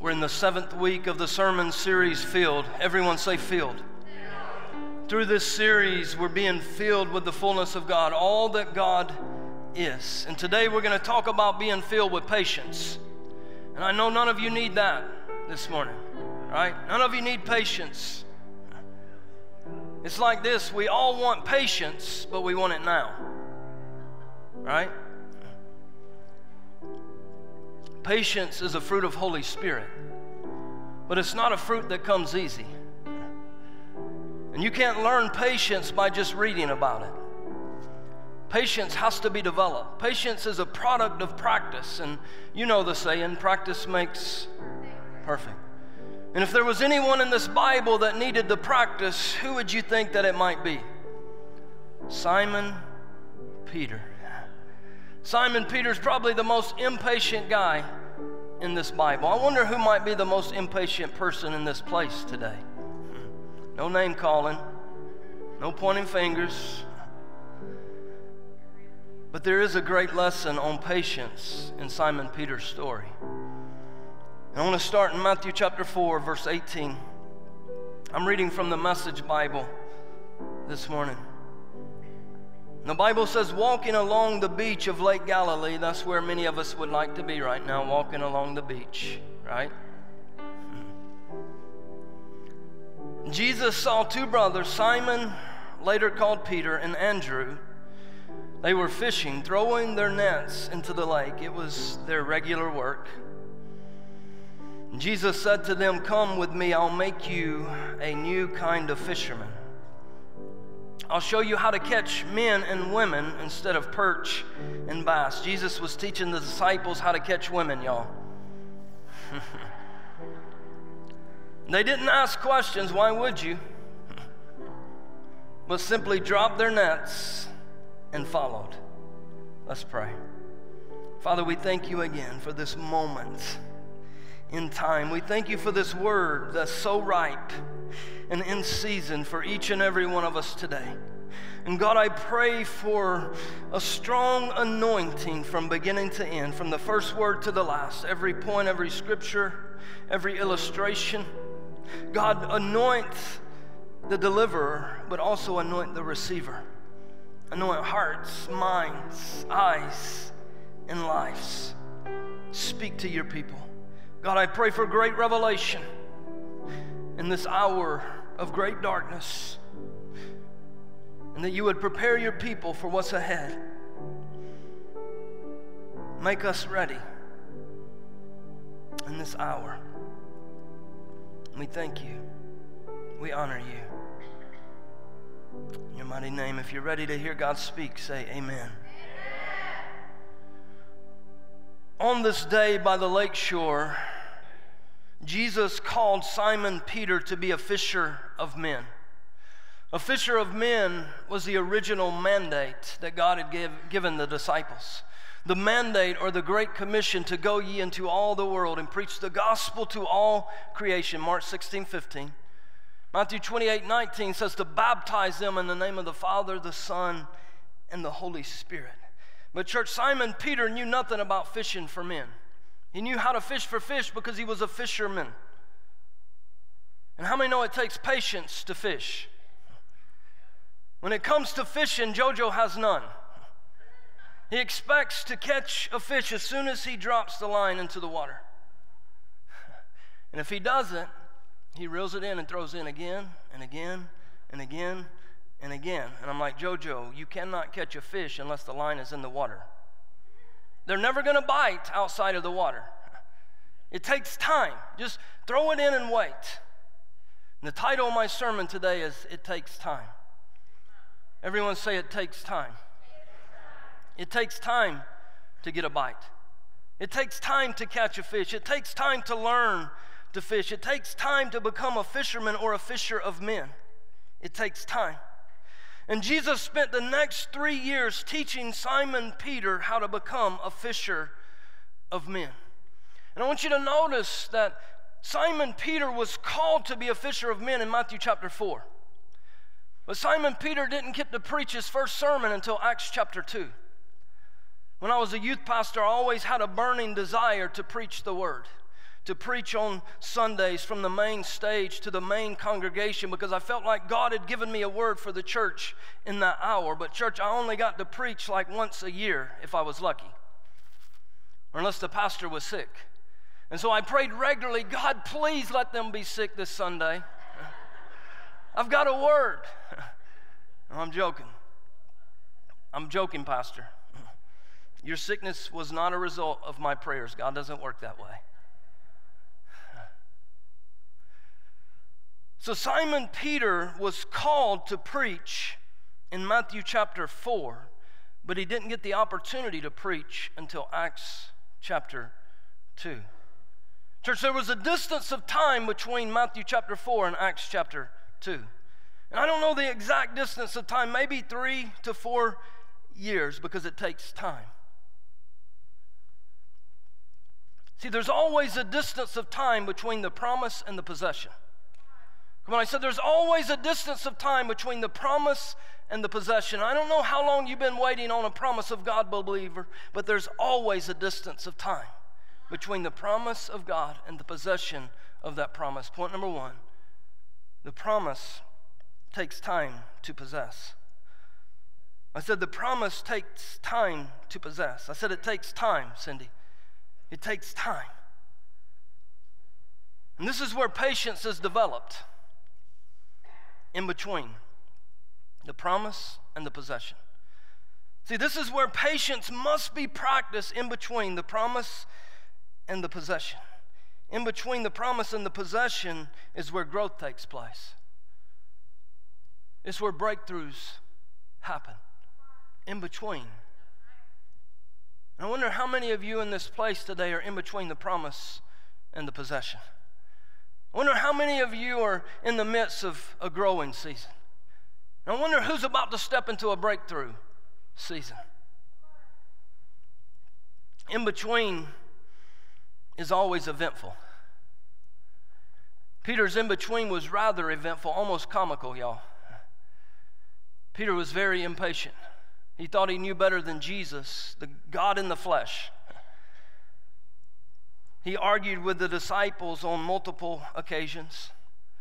We're in the seventh week of the sermon series, Filled. Everyone say, Filled. Through this series, we're being filled with the fullness of God, all that God is. And today we're going to talk about being filled with patience. And I know none of you need that this morning, right? None of you need patience. It's like this we all want patience, but we want it now, right? Patience is a fruit of Holy Spirit, but it's not a fruit that comes easy. And you can't learn patience by just reading about it. Patience has to be developed. Patience is a product of practice, and you know the saying practice makes perfect. And if there was anyone in this Bible that needed the practice, who would you think that it might be? Simon Peter. Simon Peter's probably the most impatient guy in this Bible. I wonder who might be the most impatient person in this place today. No name calling, no pointing fingers. But there is a great lesson on patience in Simon Peter's story. And I want to start in Matthew chapter 4, verse 18. I'm reading from the Message Bible this morning. The Bible says, walking along the beach of Lake Galilee, that's where many of us would like to be right now, walking along the beach, right? Jesus saw two brothers, Simon, later called Peter, and Andrew. They were fishing, throwing their nets into the lake. It was their regular work. Jesus said to them, Come with me, I'll make you a new kind of fisherman. I'll show you how to catch men and women instead of perch and bass. Jesus was teaching the disciples how to catch women, y'all. they didn't ask questions, why would you? but simply dropped their nets and followed. Let's pray. Father, we thank you again for this moment in time. We thank you for this word that's so ripe and in season for each and every one of us today. And God, I pray for a strong anointing from beginning to end, from the first word to the last, every point, every scripture, every illustration. God, anoint the deliverer, but also anoint the receiver. Anoint hearts, minds, eyes, and lives. Speak to your people. God, I pray for great revelation in this hour of great darkness, and that you would prepare your people for what's ahead. Make us ready in this hour. We thank you. We honor you. In your mighty name, if you're ready to hear God speak, say amen. On this day by the lake shore, Jesus called Simon Peter to be a fisher of men. A fisher of men was the original mandate that God had give, given the disciples. The mandate or the Great Commission to go ye into all the world and preach the gospel to all creation. Mark 16, 15. Matthew 28, 19 says to baptize them in the name of the Father, the Son, and the Holy Spirit. But, church, Simon Peter knew nothing about fishing for men. He knew how to fish for fish because he was a fisherman. And how many know it takes patience to fish? When it comes to fishing, JoJo has none. He expects to catch a fish as soon as he drops the line into the water. And if he doesn't, he reels it in and throws in again and again and again and again. And I'm like, JoJo, you cannot catch a fish unless the line is in the water. They're never going to bite outside of the water. It takes time. Just throw it in and wait. And the title of my sermon today is It Takes Time. Everyone say, It takes time. It takes time to get a bite. It takes time to catch a fish. It takes time to learn to fish. It takes time to become a fisherman or a fisher of men. It takes time. And Jesus spent the next three years teaching Simon Peter how to become a fisher of men. And I want you to notice that Simon Peter was called to be a fisher of men in Matthew chapter 4. But Simon Peter didn't get to preach his first sermon until Acts chapter 2. When I was a youth pastor, I always had a burning desire to preach the word to preach on Sundays from the main stage to the main congregation because I felt like God had given me a word for the church in that hour. But, church, I only got to preach like once a year if I was lucky, or unless the pastor was sick. And so I prayed regularly God, please let them be sick this Sunday. I've got a word. I'm joking. I'm joking, Pastor. Your sickness was not a result of my prayers. God doesn't work that way. So Simon Peter was called to preach in Matthew chapter 4, but he didn't get the opportunity to preach until Acts chapter 2. Church, there was a distance of time between Matthew chapter 4 and Acts chapter 2. And I don't know the exact distance of time, maybe three to four years, because it takes time. See, there's always a distance of time between the promise and the possession. On, I said there's always a distance of time between the promise and the possession. I don't know how long you've been waiting on a promise of God, believer, but there's always a distance of time between the promise of God and the possession of that promise. Point number one the promise takes time to possess. I said the promise takes time to possess. I said it takes time, Cindy. It takes time. And this is where patience is developed in between the promise and the possession. See, this is where patience must be practiced in between the promise and the possession. In between the promise and the possession is where growth takes place. It's where breakthroughs happen. In between. I wonder how many of you in this place today are in between the promise and the possession. I wonder how many of you are in the midst of a growing season. I wonder who's about to step into a breakthrough season. In between is always eventful. Peter's in between was rather eventful, almost comical, y'all. Peter was very impatient. He thought he knew better than Jesus, the God in the flesh. He argued with the disciples on multiple occasions.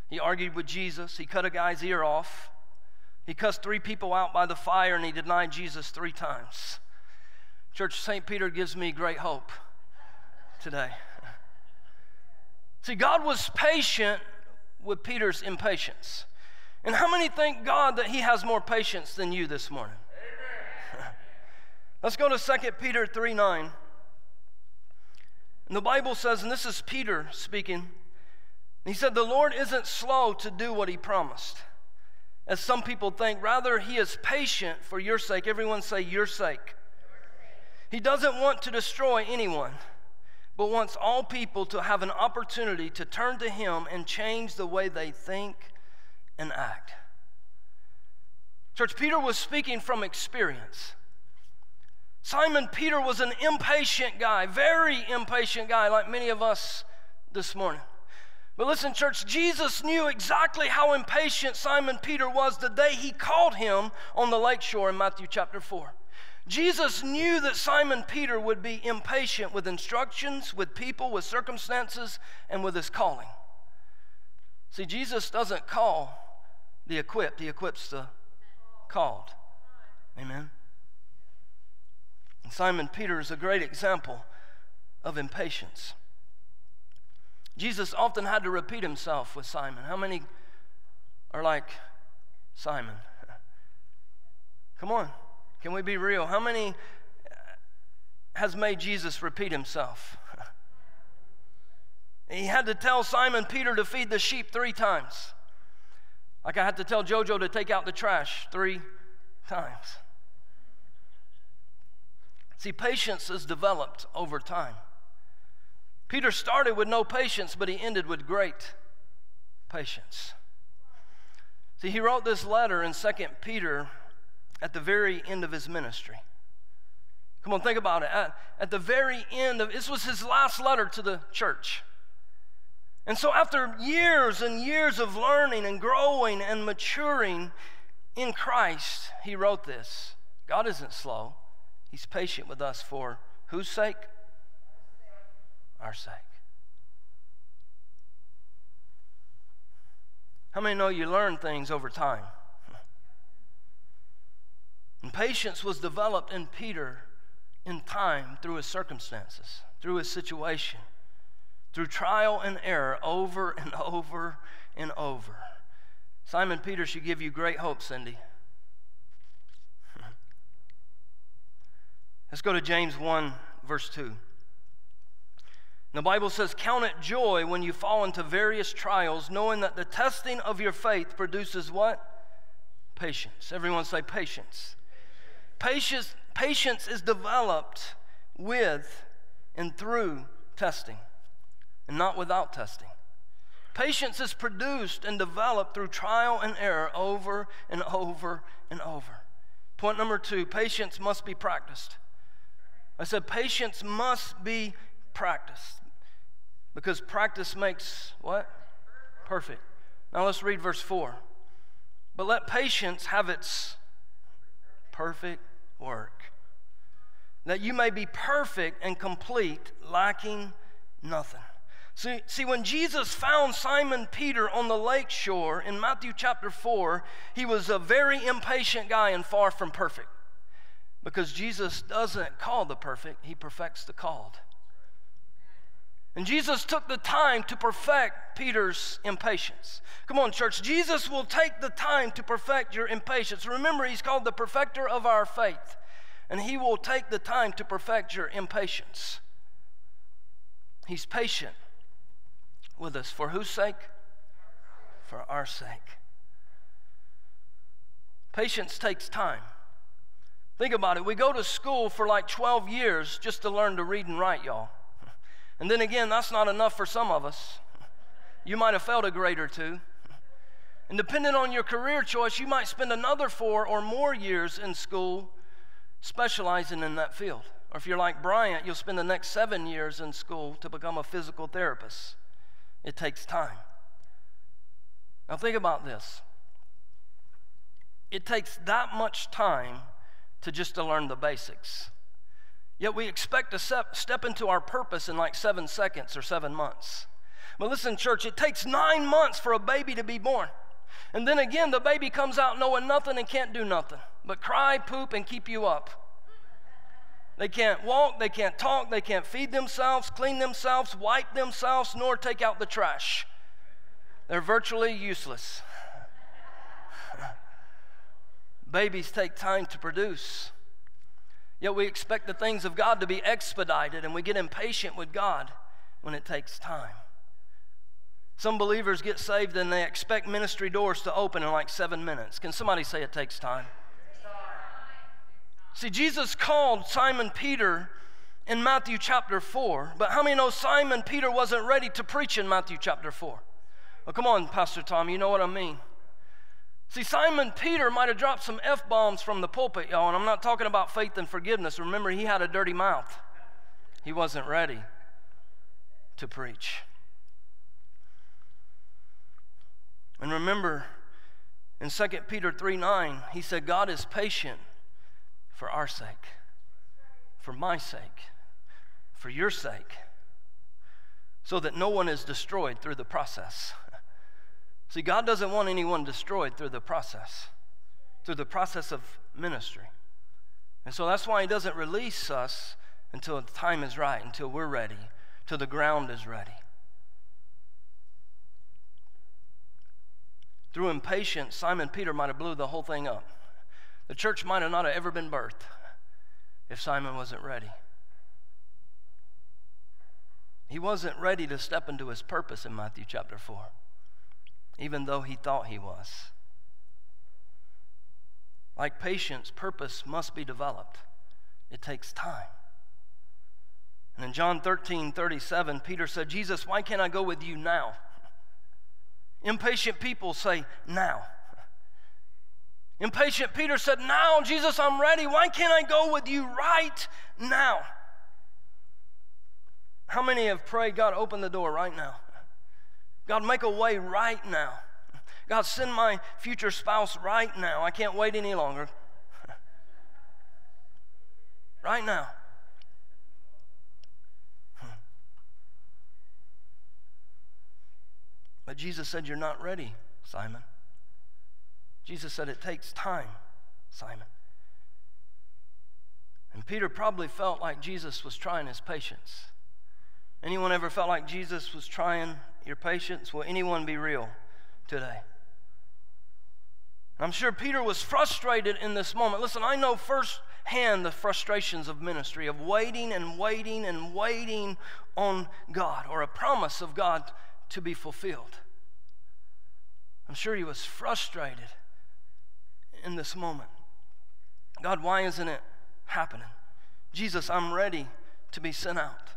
He argued with Jesus. He cut a guy's ear off. He cussed three people out by the fire and he denied Jesus three times. Church, St. Peter gives me great hope today. See, God was patient with Peter's impatience. And how many thank God that he has more patience than you this morning? Let's go to 2 Peter 3 9. And the Bible says, and this is Peter speaking, he said, The Lord isn't slow to do what he promised, as some people think. Rather, he is patient for your sake. Everyone say, Your sake. He doesn't want to destroy anyone, but wants all people to have an opportunity to turn to him and change the way they think and act. Church, Peter was speaking from experience. Simon Peter was an impatient guy, very impatient guy, like many of us this morning. But listen, church, Jesus knew exactly how impatient Simon Peter was the day he called him on the lakeshore in Matthew chapter 4. Jesus knew that Simon Peter would be impatient with instructions, with people, with circumstances, and with his calling. See, Jesus doesn't call the equipped, he equips the called. Amen. Simon Peter is a great example of impatience. Jesus often had to repeat himself with Simon. How many are like Simon? Come on, can we be real? How many has made Jesus repeat himself? he had to tell Simon Peter to feed the sheep three times. Like I had to tell JoJo to take out the trash three times. See, patience is developed over time. Peter started with no patience, but he ended with great patience. See, he wrote this letter in 2 Peter at the very end of his ministry. Come on, think about it. At, at the very end of this was his last letter to the church. And so, after years and years of learning and growing and maturing in Christ, he wrote this God isn't slow, He's patient with us for whose sake? Our sake. How many know you learn things over time? And patience was developed in Peter in time through his circumstances, through his situation, through trial and error over and over and over. Simon Peter should give you great hope, Cindy. Let's go to James 1, verse 2. The Bible says, Count it joy when you fall into various trials, knowing that the testing of your faith produces what? Patience. Everyone say patience. Patience, patience is developed with and through testing, and not without testing. Patience is produced and developed through trial and error over and over and over. Point number two patience must be practiced. I said patience must be practiced because practice makes what? Perfect. Now let's read verse 4. But let patience have its perfect work, that you may be perfect and complete, lacking nothing. See, see, when Jesus found Simon Peter on the lake shore in Matthew chapter 4, he was a very impatient guy and far from perfect. Because Jesus doesn't call the perfect, he perfects the called. And Jesus took the time to perfect Peter's impatience. Come on, church. Jesus will take the time to perfect your impatience. Remember, he's called the perfecter of our faith, and he will take the time to perfect your impatience. He's patient with us. For whose sake? For our sake. Patience takes time. Think about it. We go to school for like 12 years just to learn to read and write, y'all. And then again, that's not enough for some of us. You might have failed a grade or two. And depending on your career choice, you might spend another four or more years in school specializing in that field. Or if you're like Bryant, you'll spend the next seven years in school to become a physical therapist. It takes time. Now, think about this it takes that much time to just to learn the basics. Yet we expect to step into our purpose in like seven seconds or seven months. But listen, church, it takes nine months for a baby to be born. And then again, the baby comes out knowing nothing and can't do nothing but cry, poop, and keep you up. They can't walk, they can't talk, they can't feed themselves, clean themselves, wipe themselves, nor take out the trash. They're virtually useless. Babies take time to produce. Yet we expect the things of God to be expedited, and we get impatient with God when it takes time. Some believers get saved and they expect ministry doors to open in like seven minutes. Can somebody say it takes time? See, Jesus called Simon Peter in Matthew chapter 4, but how many know Simon Peter wasn't ready to preach in Matthew chapter 4? Well, come on, Pastor Tom, you know what I mean. See, Simon Peter might have dropped some F bombs from the pulpit, y'all, and I'm not talking about faith and forgiveness. Remember, he had a dirty mouth. He wasn't ready to preach. And remember, in 2 Peter 3 9, he said, God is patient for our sake, for my sake, for your sake, so that no one is destroyed through the process. See, God doesn't want anyone destroyed through the process, through the process of ministry. And so that's why He doesn't release us until the time is right, until we're ready, till the ground is ready. Through impatience, Simon Peter might have blew the whole thing up. The church might have not have ever been birthed if Simon wasn't ready. He wasn't ready to step into his purpose in Matthew chapter 4 even though he thought he was. Like patience, purpose must be developed. It takes time. And in John 13 37, Peter said, Jesus, why can't I go with you now? Impatient people say, now. Impatient Peter said, Now, Jesus, I'm ready. Why can't I go with you right now? How many have prayed, God, open the door right now? God, make a way right now. God, send my future spouse right now. I can't wait any longer. right now. But Jesus said, You're not ready Simon. Jesus said, It takes time, Simon. And Peter probably felt like Jesus was trying his patience. Anyone ever felt like Jesus was trying your patience? Will anyone be real today? I'm sure Peter was frustrated in this moment. Listen, I know firsthand the frustrations of ministry, of waiting and waiting and waiting on God or a promise of God to be fulfilled. I'm sure he was frustrated in this moment. God, why isn't it happening? Jesus, I'm ready to be sent out.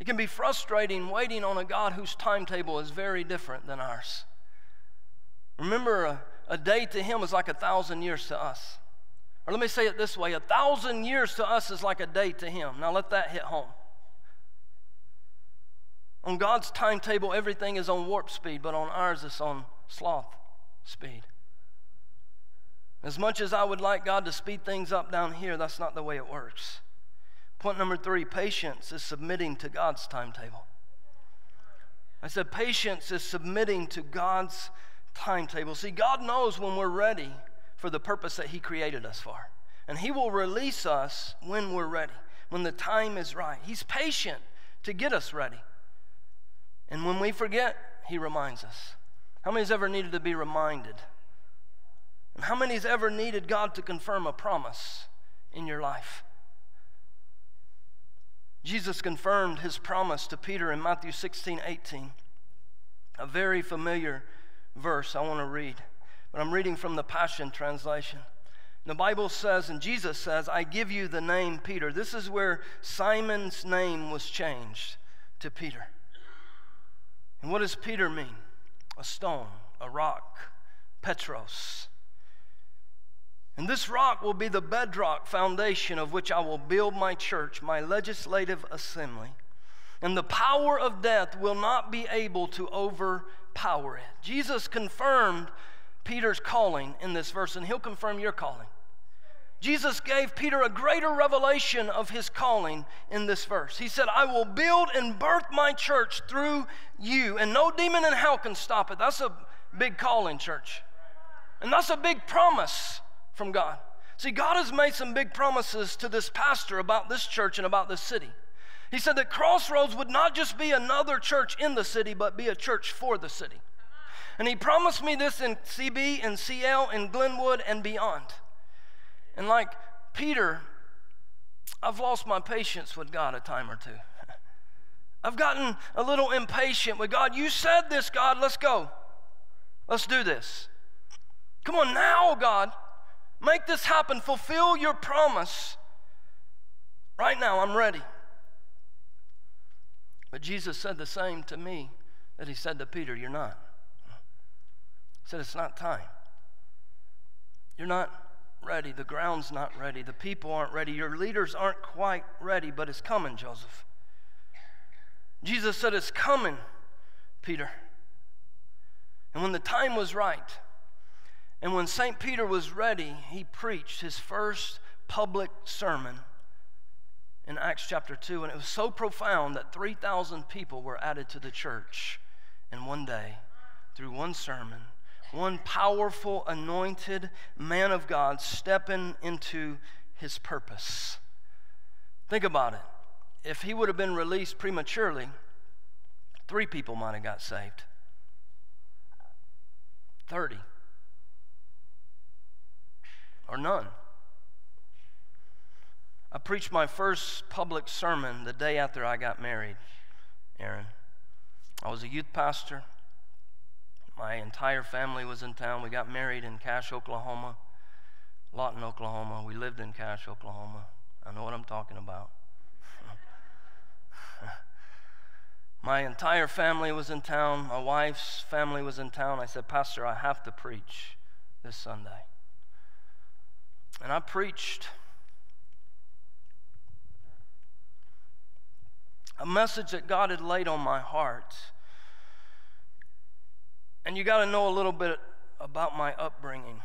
It can be frustrating waiting on a God whose timetable is very different than ours. Remember, a, a day to him is like a thousand years to us. Or let me say it this way a thousand years to us is like a day to him. Now let that hit home. On God's timetable, everything is on warp speed, but on ours, it's on sloth speed. As much as I would like God to speed things up down here, that's not the way it works. Point number three patience is submitting to God's timetable. I said, patience is submitting to God's timetable. See, God knows when we're ready for the purpose that He created us for. And He will release us when we're ready, when the time is right. He's patient to get us ready. And when we forget, He reminds us. How many's ever needed to be reminded? And how many's ever needed God to confirm a promise in your life? Jesus confirmed his promise to Peter in Matthew 16, 18. A very familiar verse I want to read, but I'm reading from the Passion Translation. The Bible says, and Jesus says, I give you the name Peter. This is where Simon's name was changed to Peter. And what does Peter mean? A stone, a rock, Petros. And this rock will be the bedrock foundation of which I will build my church, my legislative assembly. And the power of death will not be able to overpower it. Jesus confirmed Peter's calling in this verse, and he'll confirm your calling. Jesus gave Peter a greater revelation of his calling in this verse. He said, I will build and birth my church through you, and no demon in hell can stop it. That's a big calling, church. And that's a big promise from God. See, God has made some big promises to this pastor about this church and about this city. He said that Crossroads would not just be another church in the city, but be a church for the city. And he promised me this in CB and CL and Glenwood and beyond. And like Peter, I've lost my patience with God a time or two. I've gotten a little impatient with God. You said this, God, let's go. Let's do this. Come on now, God. Make this happen. Fulfill your promise. Right now, I'm ready. But Jesus said the same to me that he said to Peter, You're not. He said, It's not time. You're not ready. The ground's not ready. The people aren't ready. Your leaders aren't quite ready, but it's coming, Joseph. Jesus said, It's coming, Peter. And when the time was right, and when St. Peter was ready, he preached his first public sermon in Acts chapter 2. And it was so profound that 3,000 people were added to the church in one day through one sermon. One powerful, anointed man of God stepping into his purpose. Think about it. If he would have been released prematurely, three people might have got saved. 30 or none. I preached my first public sermon the day after I got married, Aaron. I was a youth pastor. My entire family was in town. We got married in Cache, Oklahoma, Lawton, Oklahoma. We lived in Cache, Oklahoma. I know what I'm talking about. My entire family was in town. My wife's family was in town. I said, Pastor, I have to preach this Sunday. And I preached a message that God had laid on my heart. And you got to know a little bit about my upbringing.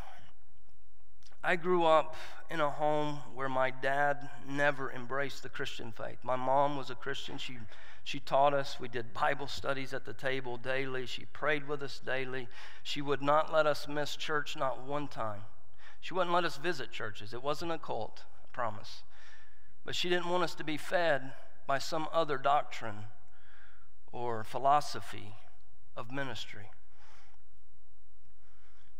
I grew up in a home where my dad never embraced the Christian faith. My mom was a Christian. She, she taught us. We did Bible studies at the table daily. She prayed with us daily. She would not let us miss church not one time. She wouldn't let us visit churches. It wasn't a cult, I promise. But she didn't want us to be fed by some other doctrine or philosophy of ministry.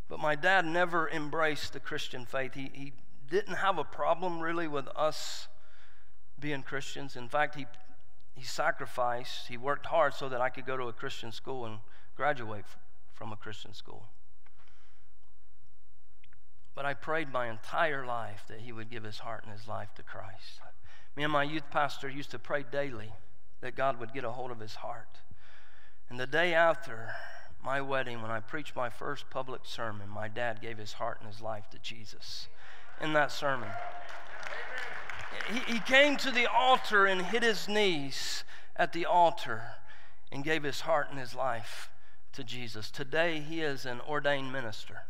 But my dad never embraced the Christian faith. He, he didn't have a problem really with us being Christians. In fact, he, he sacrificed, he worked hard so that I could go to a Christian school and graduate from a Christian school. But I prayed my entire life that he would give his heart and his life to Christ. Me and my youth pastor used to pray daily that God would get a hold of his heart. And the day after my wedding, when I preached my first public sermon, my dad gave his heart and his life to Jesus in that sermon. He, came to the altar and hit his knees at the altar and gave his heart and his life to Jesus. Today, he is an ordained minister.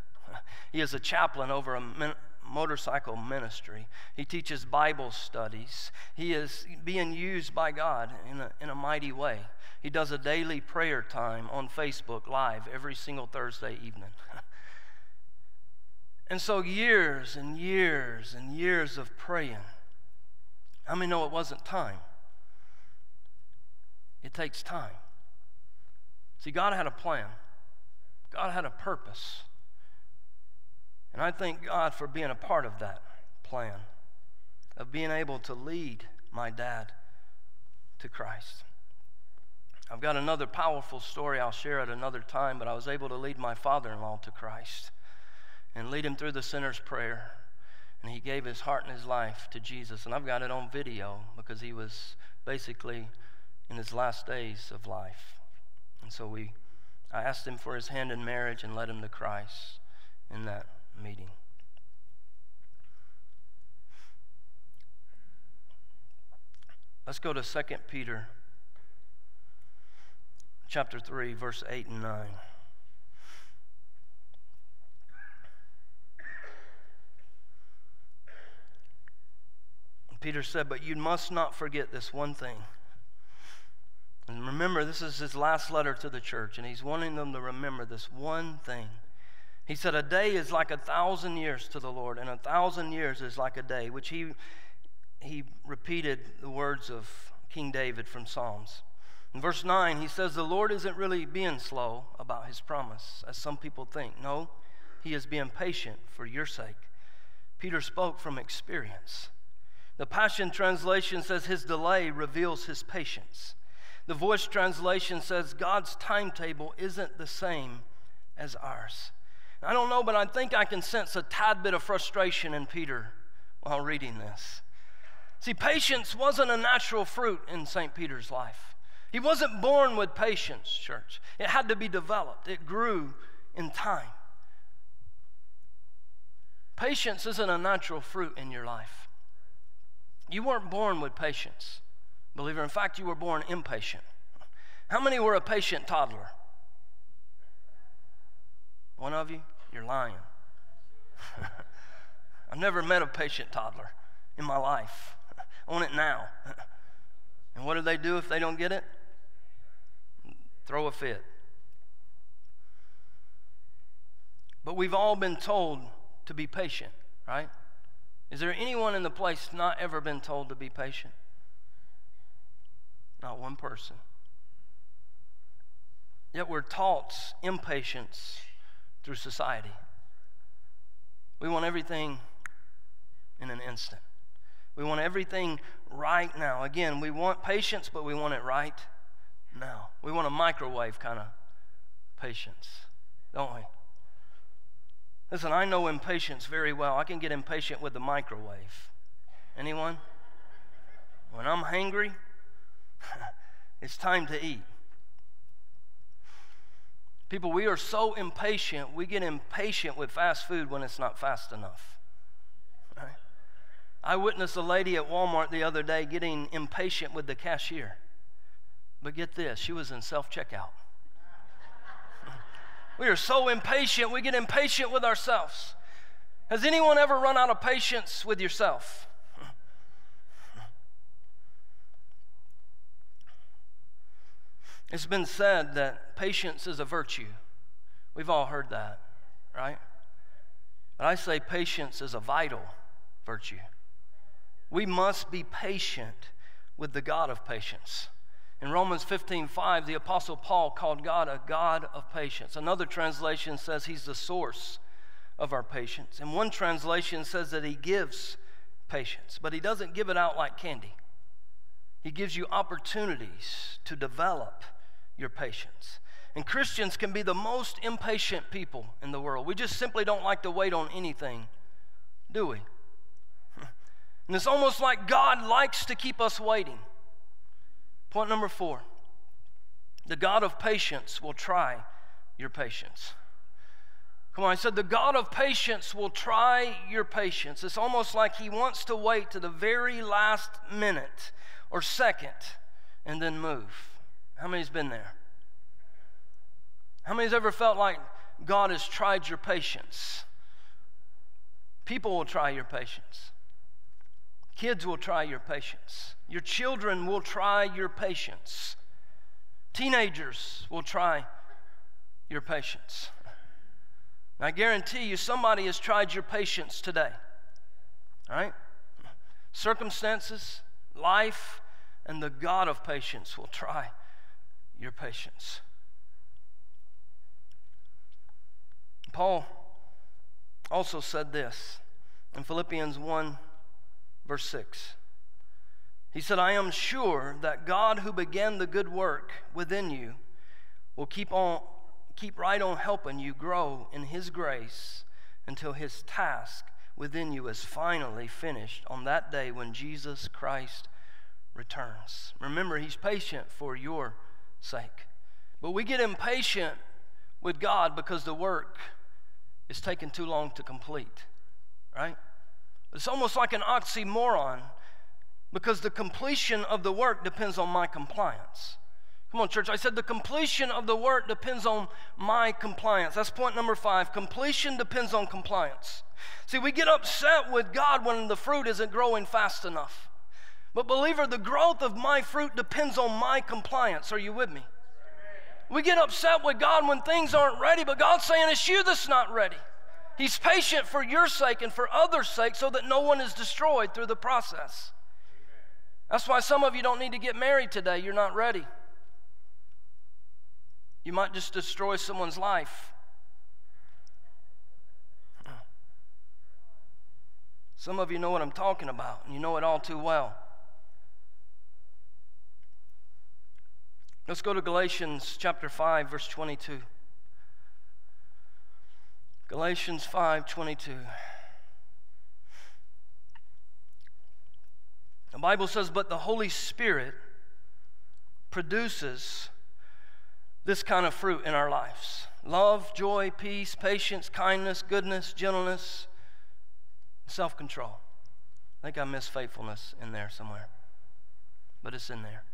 He is a chaplain over a min- motorcycle ministry. He teaches Bible studies. He is being used by God in a, in a mighty way. He does a daily prayer time on Facebook Live every single Thursday evening. and so, years and years and years of praying. How many know it wasn't time? It takes time. See, God had a plan, God had a purpose. And I thank God for being a part of that plan, of being able to lead my dad to Christ. I've got another powerful story I'll share at another time, but I was able to lead my father in law to Christ and lead him through the sinner's prayer. And he gave his heart and his life to Jesus. And I've got it on video because he was basically in his last days of life. And so we, I asked him for his hand in marriage and led him to Christ in that meeting. Let's go to 2 Peter chapter 3 verse 8 and 9. Peter said, But you must not forget this one thing. And remember, this is his last letter to the church, and he's wanting them to remember this one thing he said, A day is like a thousand years to the Lord, and a thousand years is like a day, which he, he repeated the words of King David from Psalms. In verse 9, he says, The Lord isn't really being slow about his promise, as some people think. No, he is being patient for your sake. Peter spoke from experience. The Passion Translation says, His delay reveals his patience. The Voice Translation says, God's timetable isn't the same as ours. I don't know, but I think I can sense a tad bit of frustration in Peter while reading this. See, patience wasn't a natural fruit in St. Peter's life. He wasn't born with patience, church. It had to be developed, it grew in time. Patience isn't a natural fruit in your life. You weren't born with patience, believer. In fact, you were born impatient. How many were a patient toddler? One of you? You're lying. I've never met a patient toddler in my life. I want it now. and what do they do if they don't get it? Throw a fit. But we've all been told to be patient, right? Is there anyone in the place not ever been told to be patient? Not one person. Yet we're taught impatience through society. We want everything in an instant. We want everything right now. Again, we want patience, but we want it right now. We want a microwave kind of patience, don't we? Listen, I know impatience very well. I can get impatient with the microwave. Anyone? When I'm hungry, it's time to eat. People, we are so impatient, we get impatient with fast food when it's not fast enough. Right? I witnessed a lady at Walmart the other day getting impatient with the cashier. But get this, she was in self checkout. we are so impatient, we get impatient with ourselves. Has anyone ever run out of patience with yourself? It's been said that patience is a virtue. We've all heard that, right? But I say patience is a vital virtue. We must be patient with the God of patience. In Romans 15 5, the Apostle Paul called God a God of patience. Another translation says he's the source of our patience. And one translation says that he gives patience, but he doesn't give it out like candy. He gives you opportunities to develop your patience. And Christians can be the most impatient people in the world. We just simply don't like to wait on anything, do we? And it's almost like God likes to keep us waiting. Point number four the God of patience will try your patience. Come on, I said the God of patience will try your patience. It's almost like He wants to wait to the very last minute or second and then move. How many's been there? How many's ever felt like God has tried your patience? People will try your patience. Kids will try your patience. Your children will try your patience. Teenagers will try your patience. I guarantee you, somebody has tried your patience today. All right? Circumstances, life, and the God of patience will try your patience. Paul also said this in Philippians 1 Verse 6. He said, I am sure that God who began the good work within you will keep on keep right on helping you grow in his grace until his task within you is finally finished on that day when Jesus Christ returns. Remember, he's patient for your sake. But we get impatient with God because the work is taking too long to complete, right? It's almost like an oxymoron because the completion of the work depends on my compliance. Come on, church. I said the completion of the work depends on my compliance. That's point number five. Completion depends on compliance. See, we get upset with God when the fruit isn't growing fast enough. But, believer, the growth of my fruit depends on my compliance. Are you with me? We get upset with God when things aren't ready, but God's saying it's you that's not ready. He's patient for your sake and for others' sake so that no one is destroyed through the process. That's why some of you don't need to get married today. You're not ready. You might just destroy someone's life. Some of you know what I'm talking about, and you know it all too well. Let's go to Galatians chapter 5, verse 22. Galatians 5:22. The Bible says, "But the Holy Spirit produces this kind of fruit in our lives. Love, joy, peace, patience, kindness, goodness, gentleness, self-control." I think I missed faithfulness in there somewhere. But it's in there.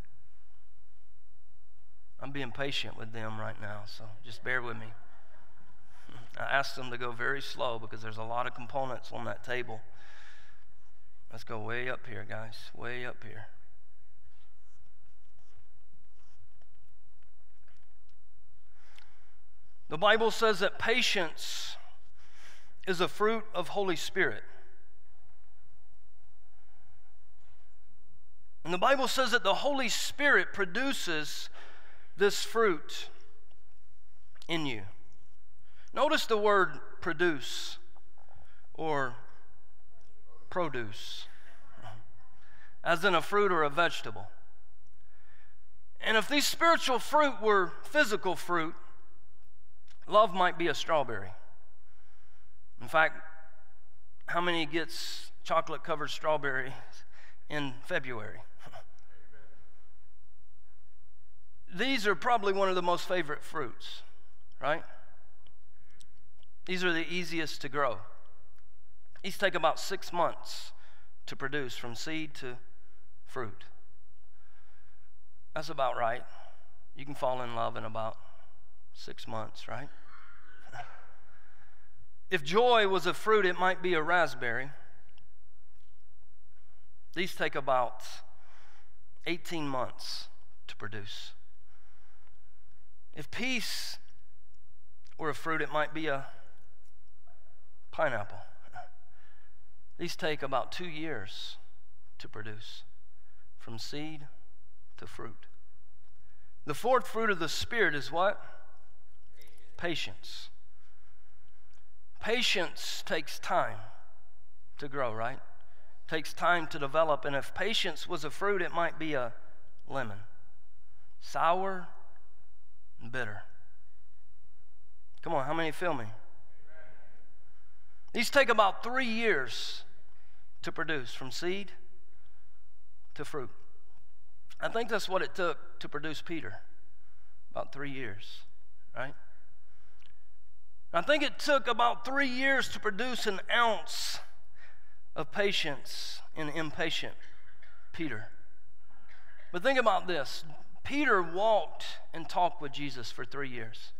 I'm being patient with them right now, so just bear with me. I asked them to go very slow because there's a lot of components on that table. Let's go way up here, guys, way up here. The Bible says that patience is a fruit of Holy Spirit. And the Bible says that the Holy Spirit produces this fruit in you. Notice the word produce or produce, as in a fruit or a vegetable. And if these spiritual fruit were physical fruit, love might be a strawberry. In fact, how many gets chocolate covered strawberries in February? These are probably one of the most favorite fruits, right? These are the easiest to grow. These take about six months to produce from seed to fruit. That's about right. You can fall in love in about six months, right? If joy was a fruit, it might be a raspberry. These take about 18 months to produce. If peace were a fruit, it might be a pineapple. These take about two years to produce, from seed to fruit. The fourth fruit of the Spirit is what? Patience. Patience takes time to grow, right? Takes time to develop. And if patience was a fruit, it might be a lemon sour and bitter. Come on, how many feel me? These take about three years to produce from seed to fruit. I think that's what it took to produce Peter about three years, right? I think it took about three years to produce an ounce of patience in impatient Peter. But think about this Peter walked and talked with Jesus for three years.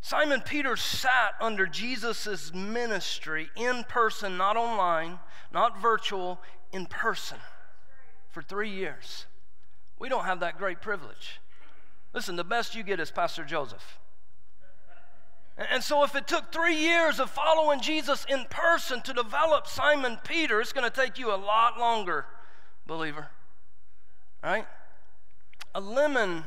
Simon Peter sat under Jesus' ministry in person, not online, not virtual, in person for three years. We don't have that great privilege. Listen, the best you get is Pastor Joseph. And so, if it took three years of following Jesus in person to develop Simon Peter, it's going to take you a lot longer, believer. Right? A lemon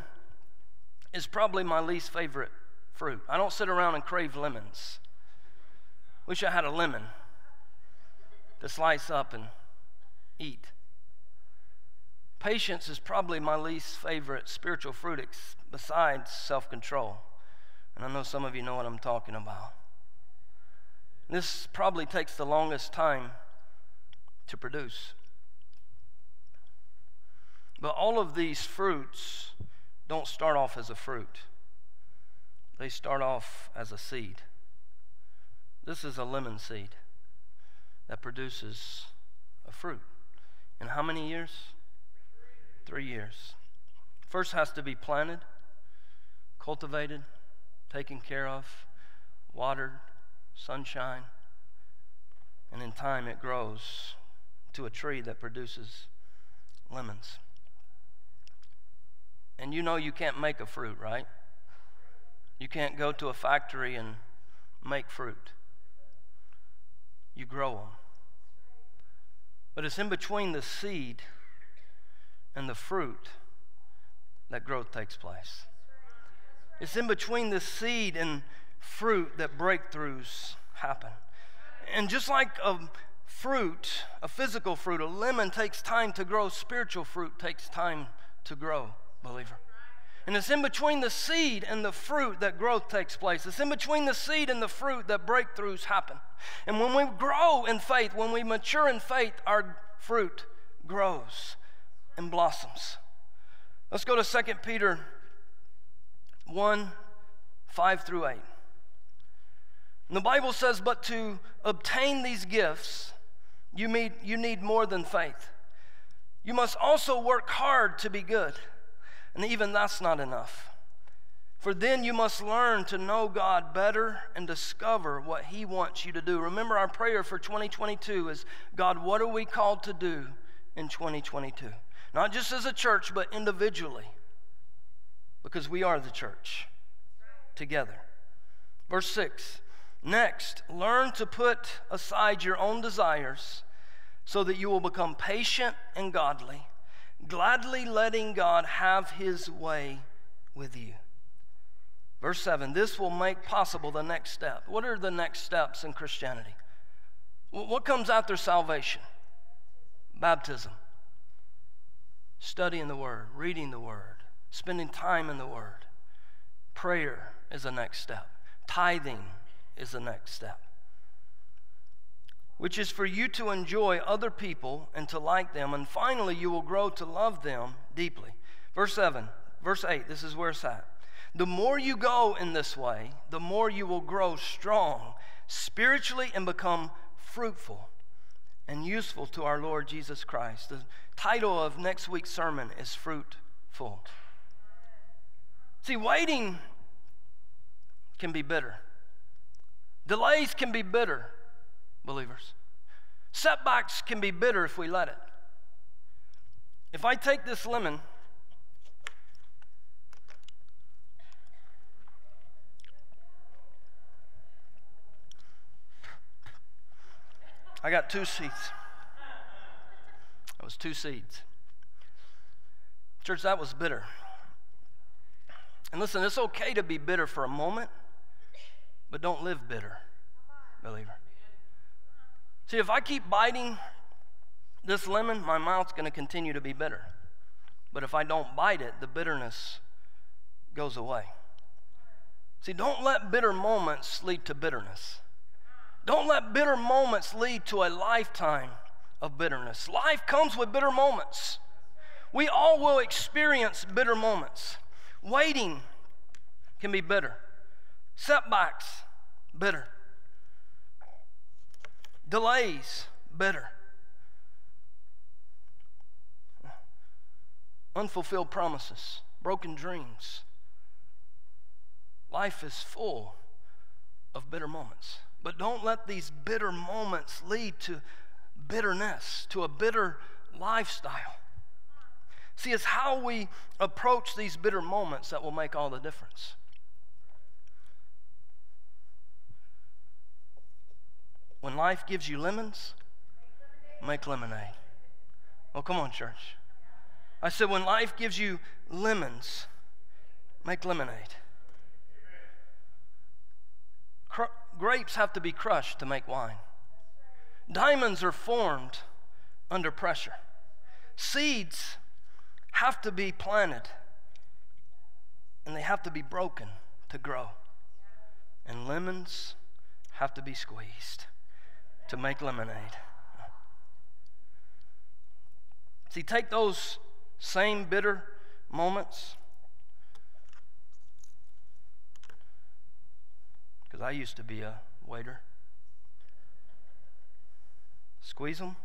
is probably my least favorite fruit. I don't sit around and crave lemons. Wish I had a lemon to slice up and eat. Patience is probably my least favorite spiritual fruit besides self control. And I know some of you know what I'm talking about. This probably takes the longest time to produce. But all of these fruits don't start off as a fruit they start off as a seed. This is a lemon seed that produces a fruit. In how many years? Three years. First has to be planted, cultivated, taken care of, watered, sunshine, and in time it grows to a tree that produces lemons. And you know you can't make a fruit, right? You can't go to a factory and make fruit. You grow them. But it's in between the seed and the fruit that growth takes place. It's in between the seed and fruit that breakthroughs happen. And just like a fruit, a physical fruit, a lemon takes time to grow, spiritual fruit takes time to grow, believer. And it's in between the seed and the fruit that growth takes place. It's in between the seed and the fruit that breakthroughs happen. And when we grow in faith, when we mature in faith, our fruit grows and blossoms. Let's go to 2 Peter 1 5 through 8. And the Bible says, But to obtain these gifts, you need, you need more than faith. You must also work hard to be good. And even that's not enough. For then you must learn to know God better and discover what He wants you to do. Remember, our prayer for 2022 is God, what are we called to do in 2022? Not just as a church, but individually, because we are the church together. Verse 6 Next, learn to put aside your own desires so that you will become patient and godly gladly letting God have his way with you. Verse 7 this will make possible the next step. What are the next steps in Christianity? What comes after salvation? Baptism. Studying the Word, reading the Word, spending time in the Word. Prayer is the next step. Tithing is the next step which is for you to enjoy other people and to like them, and finally you will grow to love them deeply. Verse 7, verse 8, this is where it's at. The more you go in this way, the more you will grow strong spiritually and become fruitful and useful to our Lord Jesus Christ. The title of next week's sermon is Fruitful. See, waiting can be bitter. Delays can be bitter, believers. Setbacks can be bitter if we let it. If I take this lemon, I got two seeds. That was two seeds. Church, that was bitter. And listen, it's okay to be bitter for a moment, but don't live bitter, believer. See, if I keep biting this lemon, my mouth's going to continue to be bitter. But if I don't bite it, the bitterness goes away. See, don't let bitter moments lead to bitterness. Don't let bitter moments lead to a lifetime of bitterness. Life comes with bitter moments. We all will experience bitter moments. Waiting can be bitter, setbacks, bitter, delays, bitter, unfulfilled promises, broken dreams. Life is full of bitter moments. But don't let these bitter moments lead to bitterness, to a bitter lifestyle. See, it's how we approach these bitter moments that will make all the difference. When life gives you lemons, make lemonade. Oh, come on, church. I said, when life gives you lemons, make lemonade. Cr- grapes have to be crushed to make wine. Diamonds are formed under pressure. Seeds have to be planted and they have to be broken to grow. And lemons have to be squeezed to make lemonade. See, take those same bitter moments. Because I used to be a waiter. Squeeze them,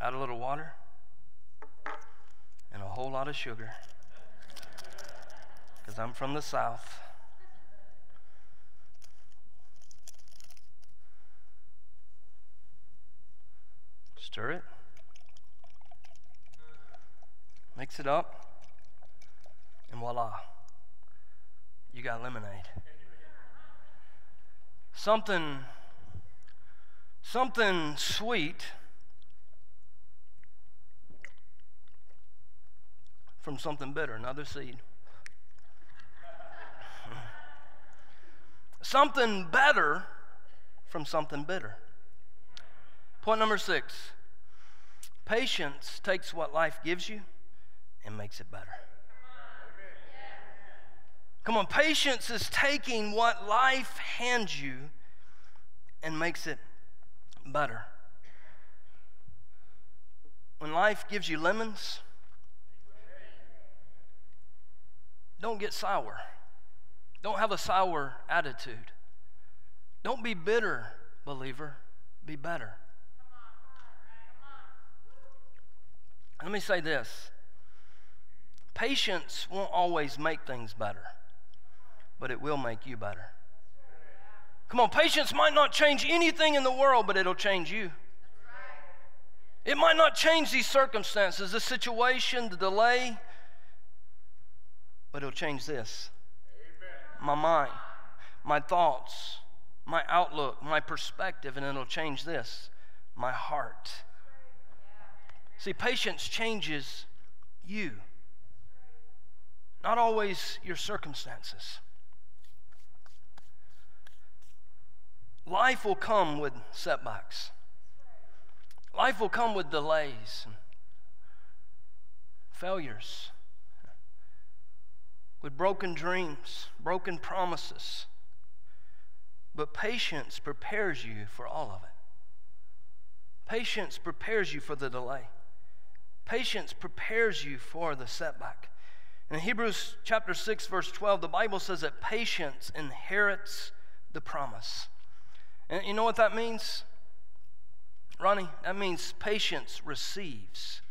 add a little water and a whole lot of sugar because I'm from the South. Stir it, mix it up, and voila, you got lemonade. Something, something sweet from something bitter, another seed. something better from something bitter. Point number six patience takes what life gives you and makes it better. Come on, patience is taking what life hands you and makes it better. When life gives you lemons, Don't get sour. Don't have a sour attitude. Don't be bitter, believer. Be better. Let me say this patience won't always make things better, but it will make you better. Come on, patience might not change anything in the world, but it'll change you. It might not change these circumstances, the situation, the delay, but it'll change this my mind, my thoughts, my outlook, my perspective, and it'll change this my heart. See, patience changes you, not always your circumstances. Life will come with setbacks. Life will come with delays failures with broken dreams, broken promises. But patience prepares you for all of it. Patience prepares you for the delay. Patience prepares you for the setback. In Hebrews chapter 6 verse 12, the Bible says that patience inherits the promise. And you know what that means? Ronnie, that means patience receives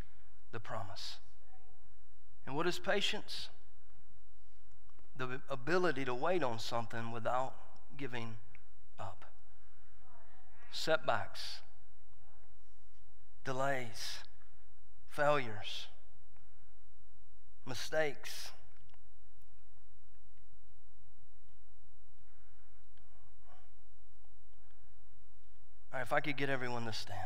the promise. And what is patience? the ability to wait on something without giving up. Setbacks, delays, failures, mistakes. All right, if I could get everyone to stand.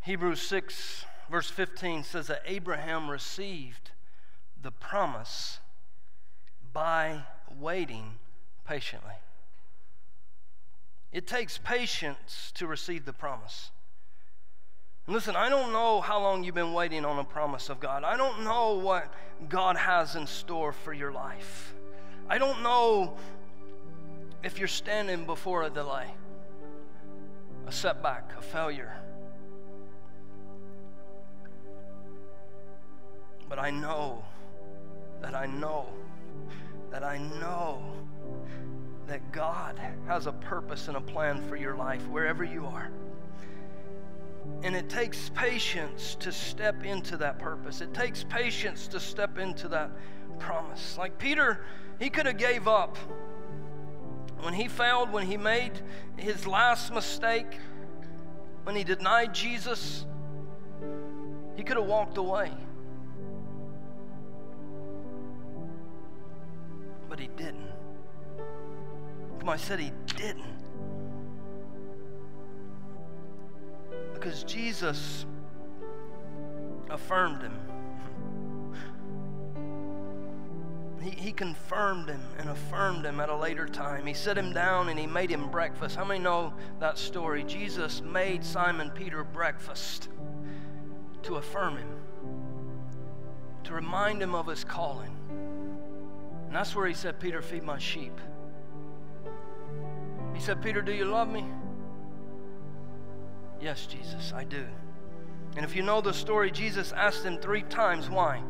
Hebrews 6, verse 15 says that Abraham received the promise by waiting patiently. It takes patience to receive the promise. And listen, I don't know how long you've been waiting on a promise of God. I don't know what God has in store for your life. I don't know if you're standing before a delay, a setback, a failure. But I know that I know that I know that God has a purpose and a plan for your life wherever you are. And it takes patience to step into that purpose. It takes patience to step into that promise. Like Peter, he could have gave up. When he failed, when he made his last mistake, when he denied Jesus, he could have walked away. but he didn't. Said he didn't. Because Jesus affirmed him. He, he confirmed him and affirmed him at a later time. He set him down and he made him breakfast. How many know that story? Jesus made Simon Peter breakfast to affirm him, to remind him of his calling. And that's where he said, Peter, feed my sheep. He said, Peter, do you love me? Yes, Jesus, I do. And if you know the story, Jesus asked him three times why?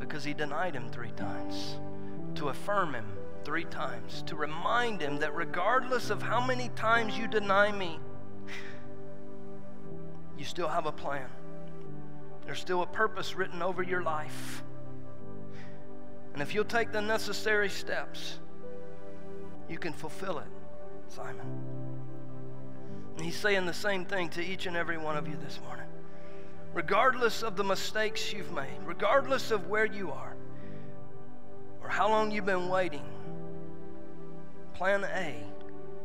Because he denied him three times, to affirm him three times, to remind him that regardless of how many times you deny me, you still have a plan. There's still a purpose written over your life. And if you'll take the necessary steps, you can fulfill it, Simon. And he's saying the same thing to each and every one of you this morning. Regardless of the mistakes you've made, regardless of where you are, or how long you've been waiting, plan A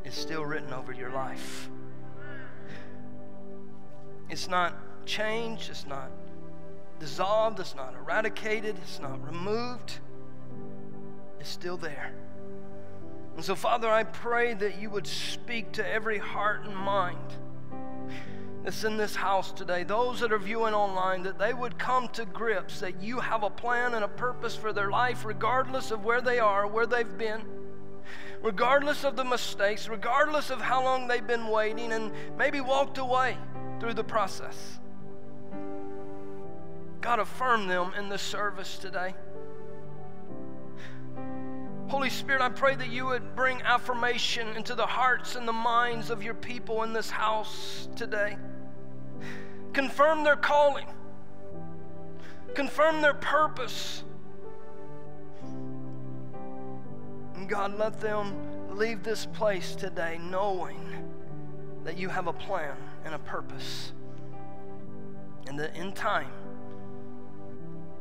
is still written over your life. It's not changed, it's not dissolved, it's not eradicated, it's not removed it's still there. And so, Father, I pray that you would speak to every heart and mind that's in this house today, those that are viewing online, that they would come to grips that you have a plan and a purpose for their life, regardless of where they are, where they've been, regardless of the mistakes, regardless of how long they've been waiting and maybe walked away through the process. God, affirm them in this service today. Holy Spirit, I pray that you would bring affirmation into the hearts and the minds of your people in this house today. Confirm their calling, confirm their purpose. And God, let them leave this place today knowing that you have a plan and a purpose. And that in time,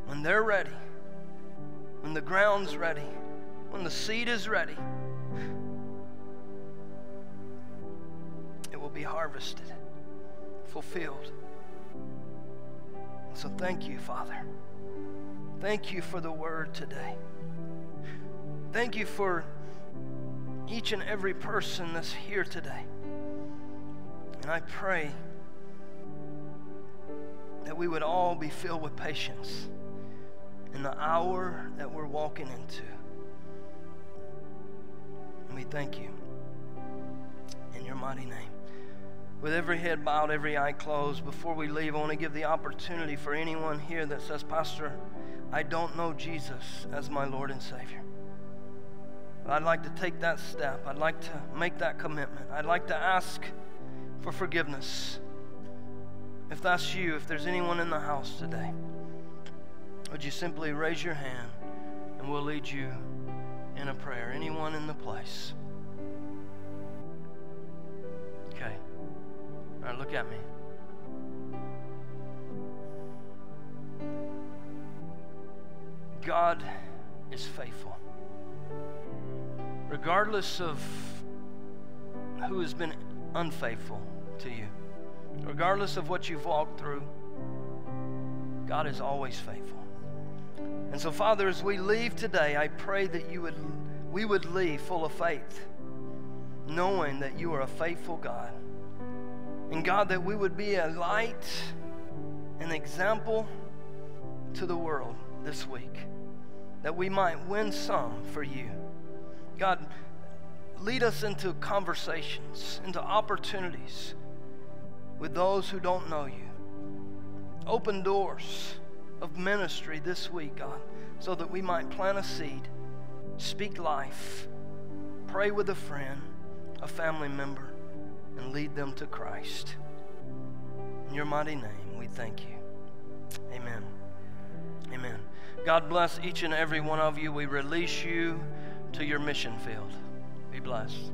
when they're ready, when the ground's ready, when the seed is ready, it will be harvested, fulfilled. So thank you, Father. Thank you for the word today. Thank you for each and every person that's here today. And I pray that we would all be filled with patience in the hour that we're walking into. And we thank you in your mighty name. With every head bowed, every eye closed, before we leave, I want to give the opportunity for anyone here that says, Pastor, I don't know Jesus as my Lord and Savior. But I'd like to take that step. I'd like to make that commitment. I'd like to ask for forgiveness. If that's you, if there's anyone in the house today, would you simply raise your hand and we'll lead you in a prayer? Anyone in the place? Okay. All right, look at me. God is faithful. Regardless of who has been unfaithful to you, regardless of what you've walked through, God is always faithful. And so, Father, as we leave today, I pray that you would, we would leave full of faith, knowing that you are a faithful God. And God, that we would be a light, an example to the world this week, that we might win some for you. God, lead us into conversations, into opportunities with those who don't know you. Open doors of ministry this week, God, so that we might plant a seed, speak life, pray with a friend, a family member, and lead them to Christ. In your mighty name, we thank you. Amen. Amen. God bless each and every one of you. We release you to your mission field. Be blessed.